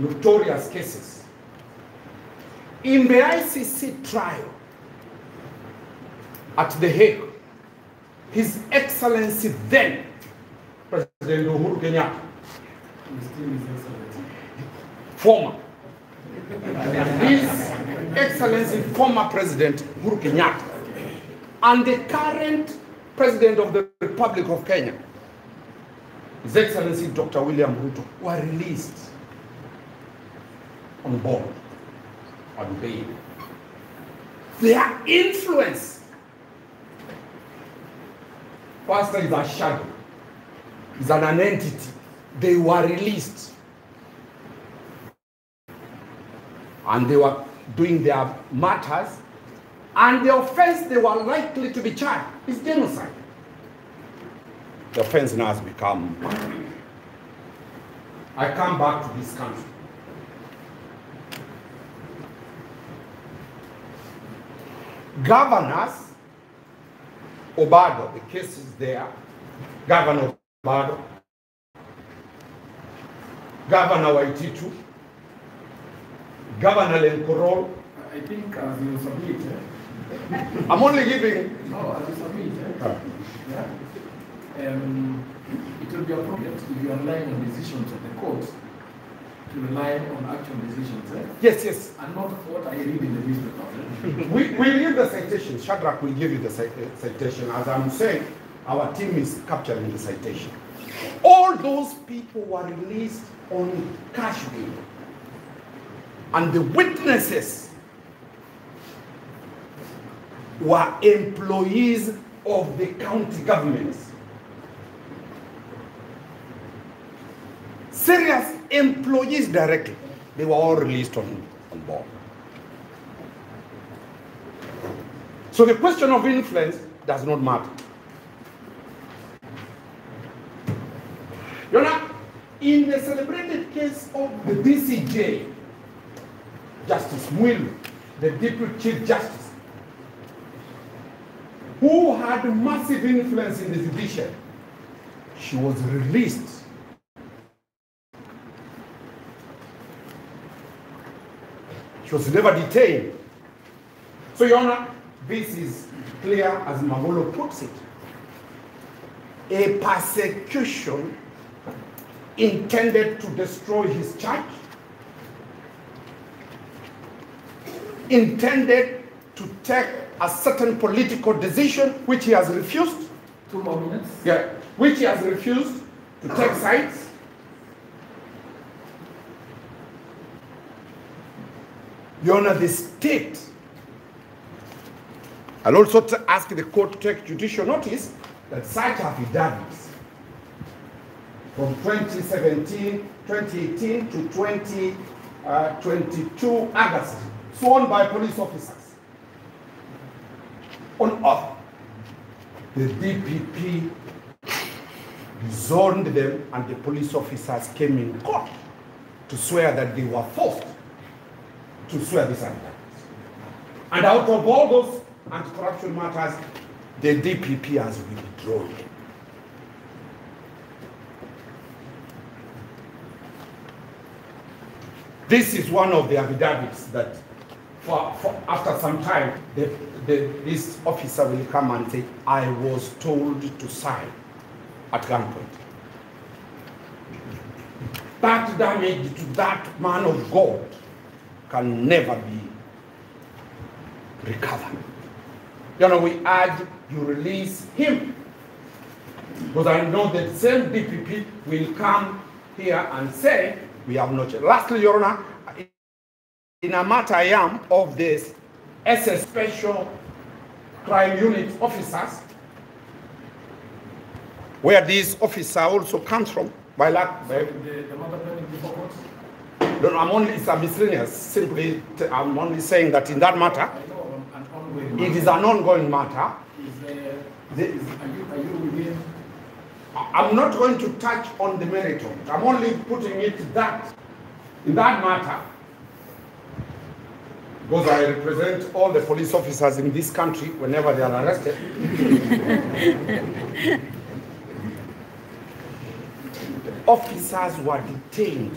notorious cases. In the ICC trial at The Hague, His Excellency then, President Uhuru Kenyatta, former, His Excellency former President Uhuru Kenyatta, and the current President of the Republic of Kenya, His Excellency Dr. William Ruto, were released on board on bail. Their influence, Pastor is a shadow, is an entity. They were released. And they were doing their matters. And the offense they were likely to be charged is genocide. The offense now has become. I come back to this country. Governors, Obado, the case is there. Governor Obado, Governor Waititu, Governor Lenolkulal. I think as you submit, eh? I'm only giving. no, as you submit, eh? yeah, um, it will be appropriate if you are relying on decisions of the court to rely on actual decisions, eh? Yes, yes. and not what I read in the newspaper. Eh? We will give the citation. Shadrach will give you the citation. As I'm saying, our team is capturing the citation. All those people were released on cash bail. And the witnesses were employees of the county governments. Serious employees directly. They were all released on, on board. So the question of influence does not matter. You know, in the celebrated case of the DCJ, Justice Mwilu, the Deputy Chief Justice, who had massive influence in the judiciary, she was released. She was never detained. So, Your Honor, this is clear as Magolo puts it. A persecution intended to destroy his church, intended to take a certain political decision which he has refused, Two more minutes. yeah, which he has refused to take sides. Your Honor, the state I'll also ask the court to take judicial notice that such affidavits from 2017, 2018 to 2022 uh, August, sworn by police officers on oath, the DPP zoned them and the police officers came in court to swear that they were forced to swear this affidavits. And out of all those anti-corruption matters, the DPP has withdrawn. This is one of the affidavits that, for, for after some time, the, the, this officer will come and say, "I was told to sign at gunpoint." That damage to that man of God can never be recovered. You know, we urge you release him. Because I know that same DPP will come here and say, we have not. Lastly, Your Honor, in a matter I am of this SS Special Crime Unit officers, where this officer also comes from, by luck, by, The, the court. no, I'm only, it's a miscellaneous, simply, I'm only saying that in that matter, it is an ongoing matter. I'm not going to touch on the merit of it. I'm only putting it that, in that matter, because I represent all the police officers in this country whenever they are arrested. officers were detained